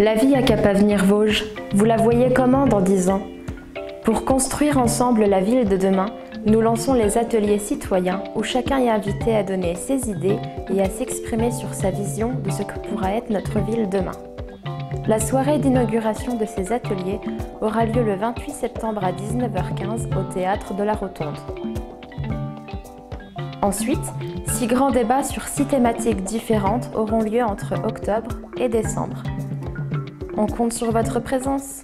La vie à Cap-Avenir-Vosges, vous la voyez comment dans 10 ans? Pour construire ensemble la ville de demain, nous lançons les ateliers citoyens où chacun est invité à donner ses idées et à s'exprimer sur sa vision de ce que pourra être notre ville demain. La soirée d'inauguration de ces ateliers aura lieu le 28 septembre à 19h15 au théâtre de la Rotonde. Ensuite, six grands débats sur six thématiques différentes auront lieu entre octobre et décembre. On compte sur votre présence